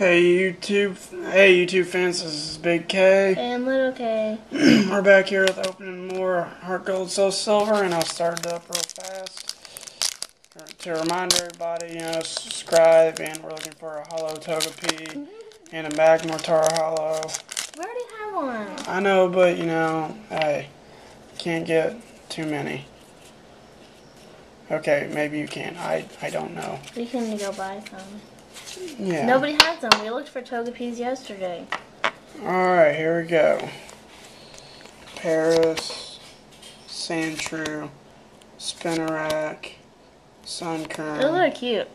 Hey YouTube, hey YouTube fans, this is Big K. And little K. We're back here with opening more Heart Gold Soul Silver, and I'll start it up real fast. Uh, to remind everybody, you know, subscribe, and we're looking for a Holo Togepi and a Magmortar Holo. We already have one. I know, but you know, hey, can't get too many. Okay, maybe you can. I I don't know. We can go buy some. Yeah. Nobody has them. We looked for Togepis yesterday. Alright, here we go. Paras, Sandshrew, Spinarak, Sunkern. Those are cute.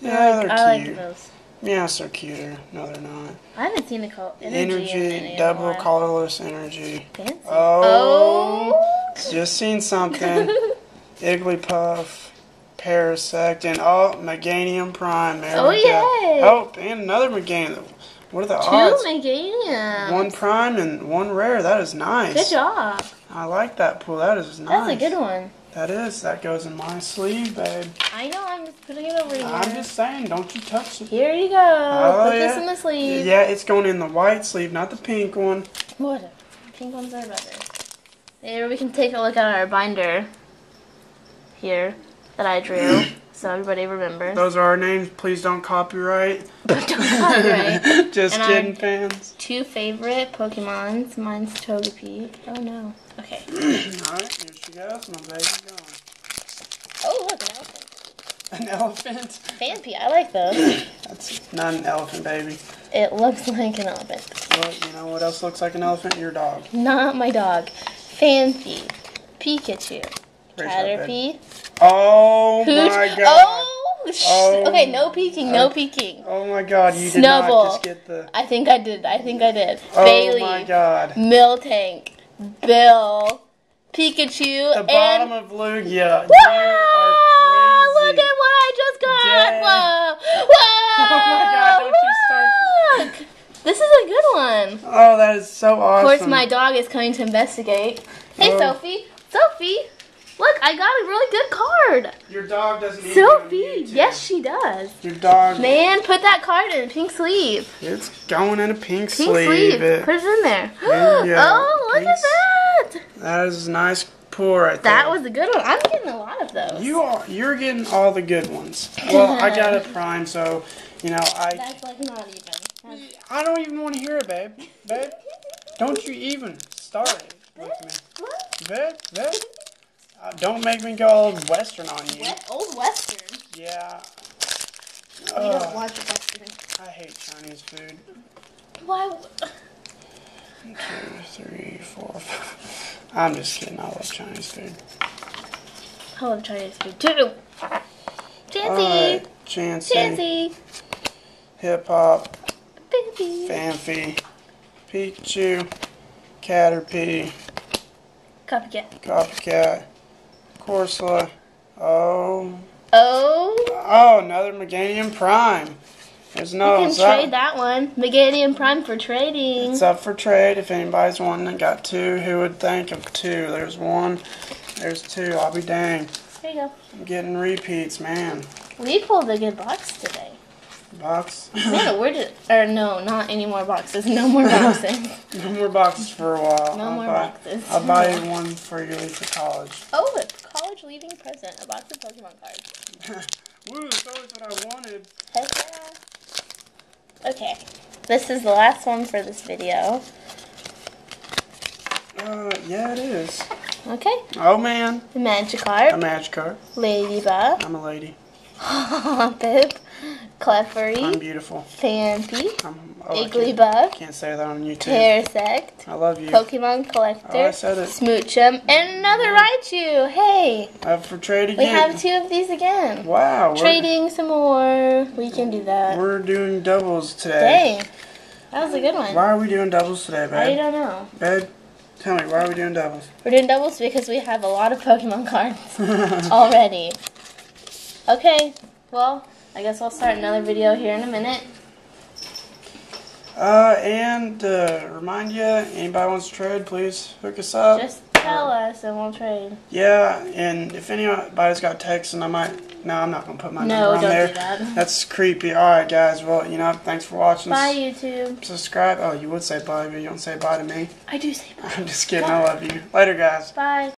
yeah, I like, they're I like cute. those. yeah, they're cuter. No, they're not. I haven't seen the col- energy, Energy, double in a while. colorless energy. Fancy. Oh. Oh. Just seen something. Igglybuff, Parasect, and oh, Meganium Prime. There Oh, yeah. Oh, and another Meganium. What are the Two odds? Meganium. One prime and one rare. That is nice. Good job. I like that pool. That is nice. That's a good one. That is. That goes in my sleeve, babe. I know. I'm just putting it over here. I'm just saying, don't you touch it. Here you go. Oh, Put this yeah. in the sleeve. Yeah, it's going in the white sleeve, not the pink one. Whatever. Pink ones are better. Here we can take a look at our binder here that I drew, so everybody remembers. Those are our names. Please don't copyright. Don't copyright. Just And kidding, fans. Two favorite Pokemons. Mine's Togepi. Oh no. Okay. Alright, here she goes. My baby's going. Oh look, an elephant. An elephant? Fancy. I like those. That's not an elephant, baby. It looks like an elephant. Well, you know what else looks like an elephant? Your dog. Not my dog. Fancy. Pikachu. Raise that bed. Caterpie. Oh my god. Oh, sh- Oh. Okay, no peeking. No peeking. Oh my god, you did Snubbull. not just get the. I think I did. I think I did. Oh Bailey. my god. Miltank, Bill, Pikachu, The and bottom of Lugia. Whoa! Look at what I just got! Whoa! Whoa! Oh my God, don't you start- Look! This is a good one. Oh, that is so awesome. Of course, my dog is coming to investigate. Hey, Oh. Sophie. Sophie, look! I got a really good card. Your dog doesn't Sophie, yes, she does. Your dog. Man, put that card in a pink sleeve. It's going in a pink, Pink sleeve. sleeve. It- Put it in there. Go. Oh, look at that. that is a nice pull right there. That was a good one. I'm getting a lot of those. You are. You're getting all the good ones. Well, I got a prime, so you know I. That's like not even. That's- I don't even want to hear it, babe. Babe, don't you even start it with me. What? Babe, babe. Uh, don't make me go old Western on you. Wet, old Western. Yeah. you don't watch Western. I hate Chinese food. Why? Two, three, four, five. I'm just kidding. I love Chinese food. I love Chinese food too. Chansey. Alright, Chansey, Chancy. Hip Hop, Baby. Phanpy, Pikachu, Caterpie, Copycat. Copycat, Corsola. Uh, oh, Oh. oh, another Meganium Prime. There's no. you can it's up- trade that one. Meganium Prime for trading. It's up for trade. If anybody's one that got two, who would think of two? There's one. There's two. I'll be dang. There you go. I'm getting repeats, man. We pulled a good box today. Box. Man, where did? Or no, not any more boxes. No more boxes. no more boxes for a while. No I'll more buy, boxes. I'll buy you one for you leave for college. oh, a college leaving present. A box of Pokemon cards. Woo, that's always what I wanted. Heck yeah. Okay. This is the last one for this video. Uh, yeah, it is. Okay. Oh man, The Magikarp. a Magikarp. Ladybug. I'm a lady. Hoppip. I'm Clefairy. beautiful. Phanpy. I'm. Oh, I can't, can't say that on YouTube. Parasect. I love you. Pokemon Collector. Oh, I said it. Smoochum. And another Raichu. Hey. For trade We have two of these again. Wow. Trading some more. We can do that. We're doing doubles today. Dang. That was a good one. Why are we doing doubles today, I don't know. Babe, tell me, why are we doing doubles? We're doing doubles because we have a lot of Pokemon cards already. Okay, well, I guess I'll start another video here in a minute. Uh, and uh, remind you, anybody wants to trade, please hook us up. Just tell us and we'll trade. Yeah, and if anybody's got text, and I might. No, I'm not gonna put my No, number on don't there. do that. That's creepy. All right, guys. Well, you know, thanks for watching. Bye, YouTube. Subscribe. Oh, you would say bye, but you don't say bye to me. I do say bye. I'm just kidding. I love you. Later, guys. Bye.